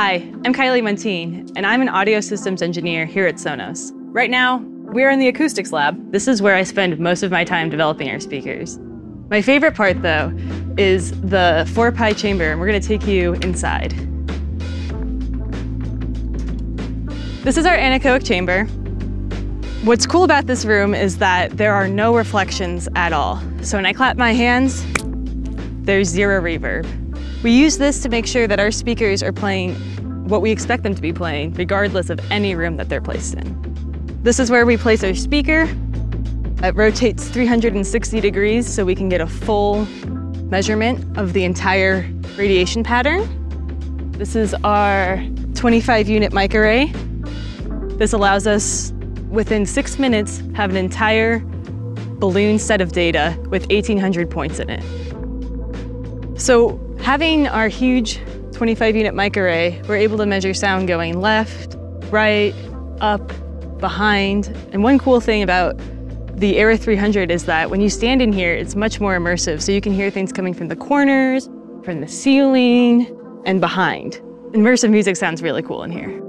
Hi, I'm Kylie Montine, and I'm an audio systems engineer here at Sonos. Right now, we're in the acoustics lab. This is where I spend most of my time developing our speakers. My favorite part, though, is the 4Pi chamber, and we're going to take you inside. This is our anechoic chamber. What's cool about this room is that there are no reflections at all. So when I clap my hands, there's zero reverb. We use this to make sure that our speakers are playing what we expect them to be playing, regardless of any room that they're placed in. This is where we place our speaker. It rotates 360 degrees so we can get a full measurement of the entire radiation pattern. This is our 25 unit mic array. This allows us, within six minutes, have an entire balloon set of data with 1800 points in it. So Having our huge 25 unit mic array, we're able to measure sound going left, right, up, behind. And one cool thing about the Era 300 is that when you stand in here, it's much more immersive. So you can hear things coming from the corners, from the ceiling, and behind. Immersive music sounds really cool in here.